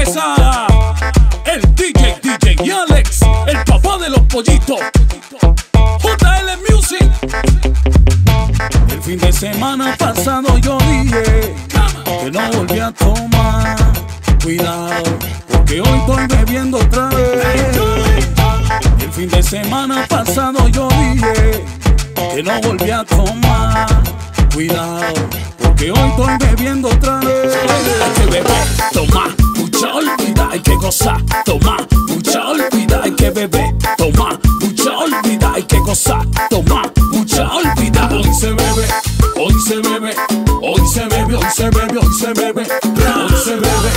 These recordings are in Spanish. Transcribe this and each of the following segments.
El DJ, DJ y Alex, el papá de los pollitos. JL Music. El fin de semana pasado yo dije que no volví a tomar. Cuidado, porque hoy estoy bebiendo otra vez. El fin de semana pasado yo dije que no volví a tomar. Cuidado, porque hoy estoy bebiendo otra vez. Tomar, mucha olvida, hay que gozar, tomar, mucha olvida, hay que beber, tomar, mucha olvida, hay que gozar, tomar, mucha olvida. Hoy se bebe, hoy se bebe, hoy se bebe, hoy se bebe, hoy se bebe, hoy se bebe,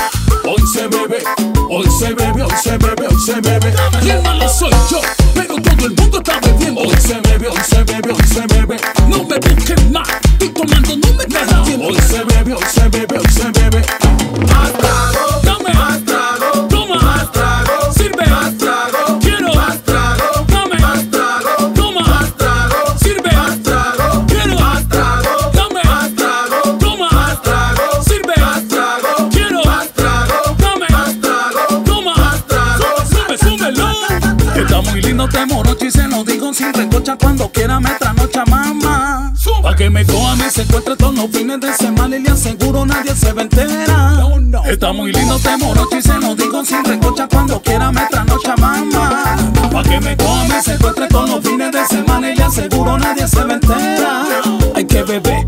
hoy se bebe, hoy se bebe, hoy se bebe, hoy se bebe. El malo soy yo, pero todo el mundo está bebiendo. Sin recocha cuando quiera me trasnocha mamá. Pa' que me coja me secuestre todos los fines de semana y le aseguro nadie se va a enterar. Está muy lindo te morocho y se lo digo sin recocha cuando quiera me trasnocha mamá. Pa' que me coja me secuestre todos los fines de semana y le aseguro nadie se va a enterar. Hay que beber,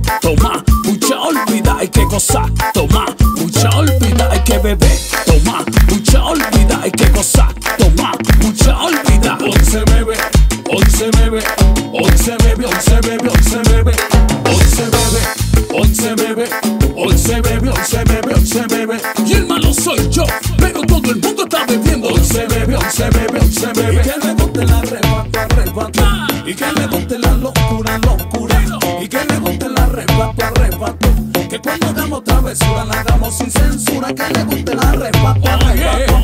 se bebe, hoy se bebe, hoy se bebe, hoy se bebe. Y el malo soy yo, pero todo el mundo está bebiendo. Hoy se bebe, hoy se bebe, hoy se bebe. Y que le guste la arrebato, arrebato. Y que le guste la locura, locura. Y que le guste la arrebato, arrebato. Que cuando hagamos travesura la hagamos sin censura. Que le guste la arrebato, arrebato.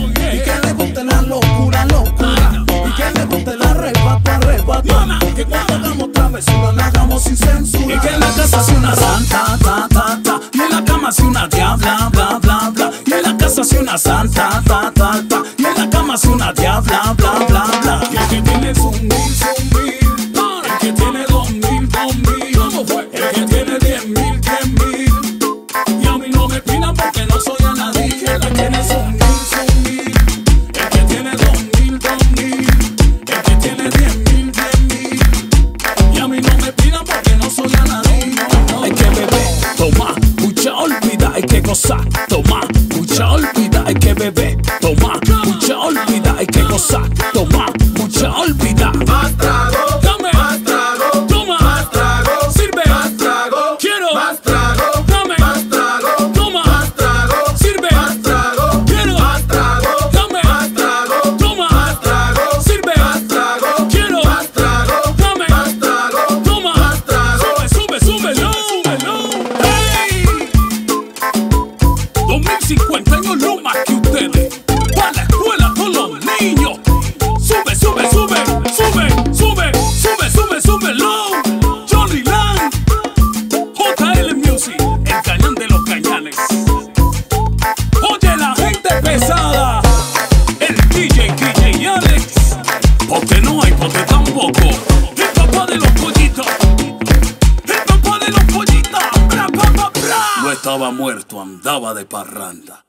Sea una diabla, bla, bla, bla. Y en la casa sea una santa, ta, ta, ta. Y en la cama sea una diabla, bla, bla, bla. Y el que tiene su mil. El que tiene the mop. Porque no hay pote tampoco. El papá de los pollitos. El papá de los pollitos. No estaba muerto, andaba de parranda.